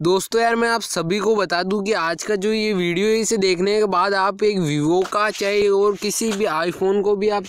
दोस्तों यार, मैं आप सभी को बता दूँ कि आज का जो ये वीडियो है, इसे देखने के बाद आप एक वीवो का, चाहे और किसी भी आईफोन को भी आप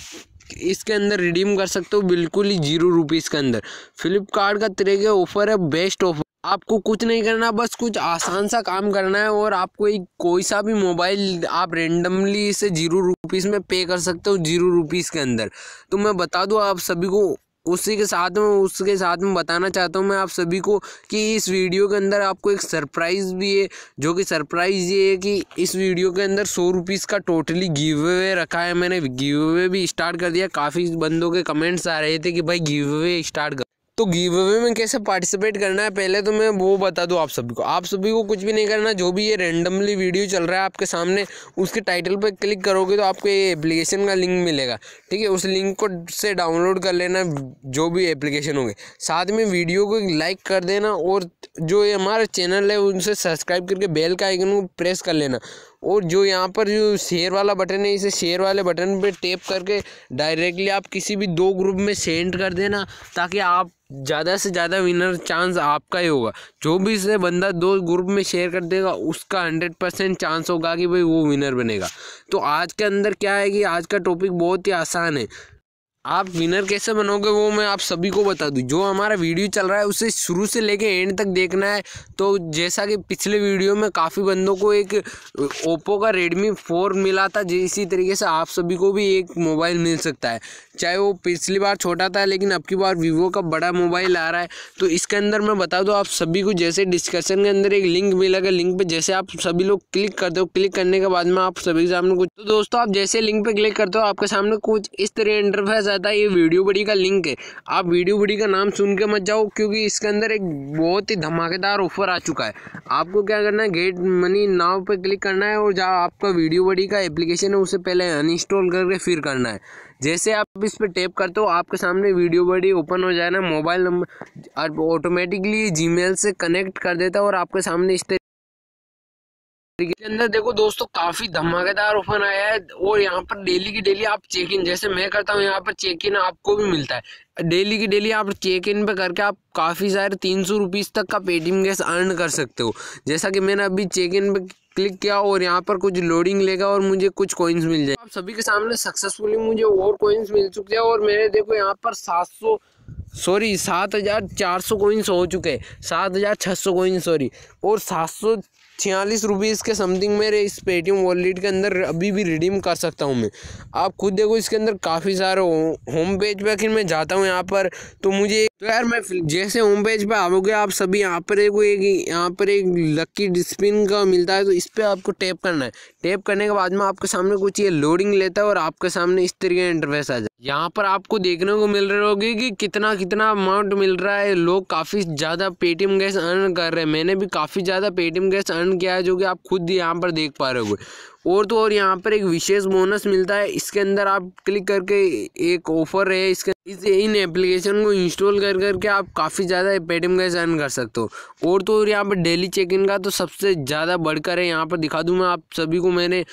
इसके अंदर रिडीम कर सकते हो, बिल्कुल ही ज़ीरो रुपीज़ के अंदर। फ्लिपकार्ट का तरीके ऑफ़र है बेस्ट ऑफ़र आपको कुछ नहीं करना, बस कुछ आसान सा काम करना है और आपको एक कोई सा भी मोबाइल आप रेंडमली इसे ज़ीरो रुपीज़ में पे कर सकते हो ज़ीरो रुपीज़ के अंदर। तो मैं बता दूँ, आप सभी को उसी के साथ में, उसके साथ में बताना चाहता हूँ मैं आप सभी को कि इस वीडियो के अंदर आपको एक सरप्राइज़ भी है, जो कि सरप्राइज़ ये है कि इस वीडियो के अंदर सौ रुपीज़ का टोटली गिव अवे रखा है मैंने। गिव अवे भी स्टार्ट कर दिया। काफ़ी बंदों के कमेंट्स आ रहे थे कि भाई गिव अवे स्टार्ट कर तो गिव अवे में कैसे पार्टिसिपेट करना है? पहले तो मैं वो बता दूँ आप सभी को। आप सभी को कुछ भी नहीं करना, जो भी ये रेंडमली वीडियो चल रहा है आपके सामने, उसके टाइटल पर क्लिक करोगे तो आपको ये एप्लीकेशन का लिंक मिलेगा। ठीक है? उस लिंक को से डाउनलोड कर लेना, जो भी एप्लीकेशन होंगे। साथ में वीडियो को लाइक कर देना और जो ये हमारा चैनल है, उनसे सब्सक्राइब करके बेल का आइकन को प्रेस कर लेना। और जो यहाँ पर जो शेयर वाला बटन है, इसे शेयर वाले बटन पे टैप करके डायरेक्टली आप किसी भी दो ग्रुप में सेंड कर देना, ताकि आप ज़्यादा से ज़्यादा विनर चांस आपका ही होगा। जो भी इसे बंदा दो ग्रुप में शेयर कर देगा, उसका हंड्रेड परसेंट चांस होगा कि भाई वो विनर बनेगा। तो आज के अंदर क्या है कि आज का टॉपिक बहुत ही आसान है। आप विनर कैसे बनोगे वो मैं आप सभी को बता दूँ। जो हमारा वीडियो चल रहा है, उसे शुरू से लेके एंड तक देखना है। तो जैसा कि पिछले वीडियो में काफ़ी बंदों को एक ओप्पो का रेडमी फोर मिला था इसी तरीके से आप सभी को भी एक मोबाइल मिल सकता है। चाहे वो पिछली बार छोटा था, लेकिन अब की बार वीवो का बड़ा मोबाइल आ रहा है। तो इसके अंदर मैं बता दूँ, आप सभी को जैसे डिस्कशन के अंदर एक लिंक मिलेगा लिंक पर जैसे आप सभी लोग क्लिक करते हो क्लिक करने के बाद में आप सभी के सामने कुछ तो दोस्तों, आप जैसे लिंक पर क्लिक करते हो, आपके सामने कुछ इस तरह इंटरफेस आता है ये वीडियो बड़ी का लिंक है। आप वीडियो बड़ी का नाम सुन के मत जाओ, क्योंकि इसके अंदर एक बहुत ही धमाकेदार ऑफ़र आ चुका है। आपको क्या करना है, गेट मनी नाव पे क्लिक करना है और जहाँ आपका वीडियो बड़ी का एप्लीकेशन है, उसे पहले अनइंस्टॉल करके फिर करना है। जैसे आप इस पर टैप करते हो, आपके सामने वीडियो बड़ी ओपन हो जाए ना, मोबाइल नंबर ऑटोमेटिकली जीमेल से कनेक्ट कर देता है और आपके सामने इस के अंदर देखो दोस्तों काफ़ी धमाकेदार ऑफ़र आया है और यहाँ पर डेली की डेली आप चेक इन जैसे मैं करता हूँ यहाँ पर चेक इन आपको भी मिलता है। डेली की डेली आप चेक इन पे करके आप काफ़ी सारे तीन सौ रुपीज़ तक का पेटीएम गैस अर्न कर सकते हो। जैसा कि मैंने अभी चेक इन पे क्लिक किया और यहाँ पर कुछ लोडिंग लेगा और मुझे कुछ कॉइन्स मिल जाए आप सभी के सामने सक्सेसफुली मुझे और कॉइन्स मिल चुके हैं और मेरे देखो यहाँ पर सात सौ सॉरी सात हज़ार चार सौ कोइंस हो चुके हैं। सात हज़ार छः सौ कोइंस सॉरी और सात सौ छियालीस रुपीज़ के समथिंग मेरे इस पेटीएम वॉलेट के अंदर अभी भी रिडीम कर सकता हूँ मैं। आप खुद देखो इसके अंदर काफ़ी सारे होम पेज पर पे मैं जाता हूँ यहाँ पर तो मुझे तो यार मैं जैसे होम पेज पे आओगे आप सभी यहाँ पर एक यहाँ पर एक लक्की डिस्पिन का मिलता है तो इस पर आपको टैप करना है। टैप करने के बाद में आपके सामने कुछ ये लोडिंग लेता है और आपके सामने इस तरीके का इंटरफेस आ जाए यहाँ पर आपको देखने को मिल रहे होगी कि कितना कितना अमाउंट मिल रहा है। लोग काफ़ी ज़्यादा पेटीएम गैस अर्न कर रहे हैं। मैंने भी काफ़ी ज़्यादा पेटीएम गैस अर्न किया है, जो कि आप खुद यहाँ पर देख पा रहे हो और तो और यहाँ पर एक विशेष बोनस मिलता है, इसके अंदर आप क्लिक करके एक ऑफ़र है, इसके इस इन एप्लीकेशन को इंस्टॉल कर करके आप काफ़ी ज़्यादा पेटीएम का अर्न कर सकते हो। और तो और यहाँ पर डेली चेक इन का तो सबसे ज़्यादा बढ़कर है, यहाँ पर दिखा दूँ मैं आप सभी को मैंने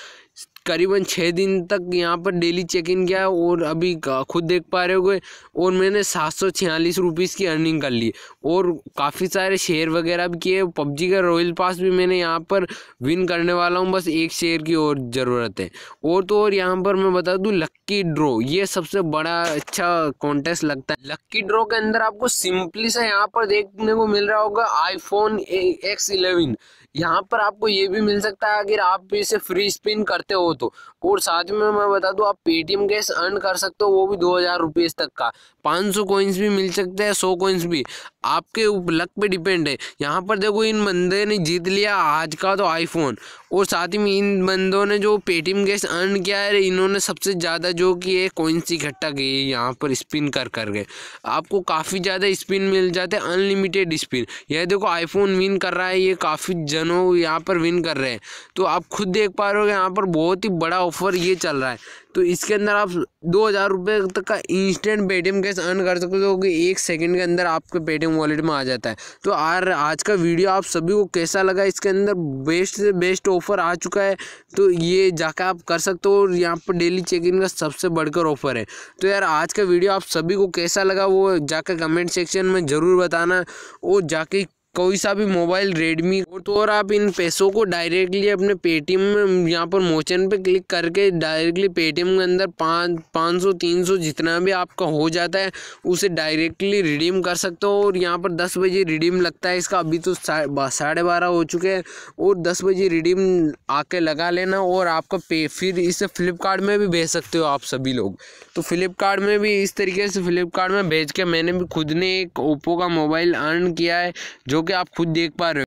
करीबन छः दिन तक यहाँ पर डेली चेक इन किया और अभी खुद देख पा रहे हो और मैंने सात सौ छियालीस रुपीज़ की अर्निंग कर ली। और काफ़ी सारे शेयर वगैरह भी किए, पबजी का रॉयल पास भी मैंने यहाँ पर विन करने वाला हूँ, बस एक शेयर की और ज़रूरत है। और तो और यहाँ पर मैं बता दूँ लक्की ड्रॉ ये सबसे बड़ा अच्छा कॉन्टेस्ट लगता है। लक्की ड्रॉ के अंदर आपको सिंपली से यहाँ पर देखने को मिल रहा होगा आईफोन एक्स इलेवन यहाँ पर आपको ये भी मिल सकता है, अगर आप इसे फ्री स्पिन करते हो तो। और साथ में मैं बता दूँ, आप पेटीएम गैस अर्न कर सकते हो, वो भी दो हज़ार रुपीज़ तक का। पाँच सौ कोइंस भी मिल सकते हैं, सौ कोइंस भी। आपके लक पे डिपेंड है। यहाँ पर देखो, इन बंदे ने जीत लिया आज का तो आईफोन और साथ ही में इन बंदों ने जो पेटीएम गैस अर्न किया है इन्होंने सबसे ज़्यादा जो कि है कोइंस इकट्ठा की है, यहाँ पर स्पिन कर कर गए। आपको काफ़ी ज़्यादा स्पिन मिल जाते हैं अनलिमिटेड स्पिन यह देखो आईफोन विन कर रहा है, ये काफ़ी जनों यहाँ पर विन कर रहे हैं। तो आप खुद देख पा रहे हो यहाँ पर बहुत ही बड़ा ऑफ़र ये चल रहा है। तो इसके अंदर आप दो हज़ार रुपये तक का इंस्टेंट पेटीएम कैश अर्न कर सकते हो कि एक सेकंड के अंदर आपके पेटीएम वॉलेट में आ जाता है। तो आर, आज का वीडियो आप सभी को कैसा लगा? इसके अंदर बेस्ट से बेस्ट ऑफ़र आ चुका है। तो ये जाकर आप कर सकते हो और यहाँ पर डेली चेक इन का सबसे बढ़कर ऑफ़र है। तो यार, आज का वीडियो आप सभी को कैसा लगा वो जाकर कमेंट सेक्शन में ज़रूर बताना और जाके कोई सा भी मोबाइल रेडमी और तो और आप इन पैसों को डायरेक्टली अपने पेटीएम में, यहाँ पर मोचन पे क्लिक करके डायरेक्टली पेटीएम के अंदर पाँच पाँच सौ, तीन सौ जितना भी आपका हो जाता है, उसे डायरेक्टली रिडीम कर सकते हो और यहाँ पर दस बजे रिडीम लगता है इसका। अभी तो साढ़े बारह हो चुके हैं और दस बजे रिडीम आके लगा लेना और आपका पे, फिर इसे फ्लिपकार्ट में भी भेज सकते हो आप सभी लोग। तो फ्लिपकार्ट में भी इस तरीके से फ्लिपकार्ट में भेज के मैंने भी खुद ने एक ओप्पो का मोबाइल अर्न किया है जो कि आप खुद देख पा रहे हो।